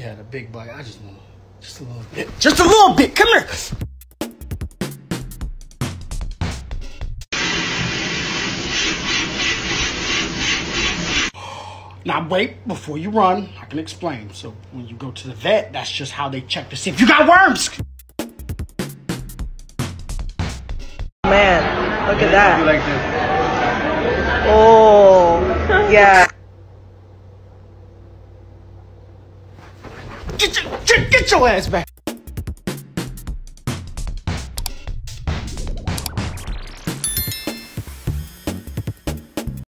had a big bite. I just want just a little bit. Just a little bit. Come here. Now wait, before you run, I can explain. So when you go to the vet, that's just how they check to see if you got worms. Man, look at that. like? Oh, yeah. Get your, get, your ass back.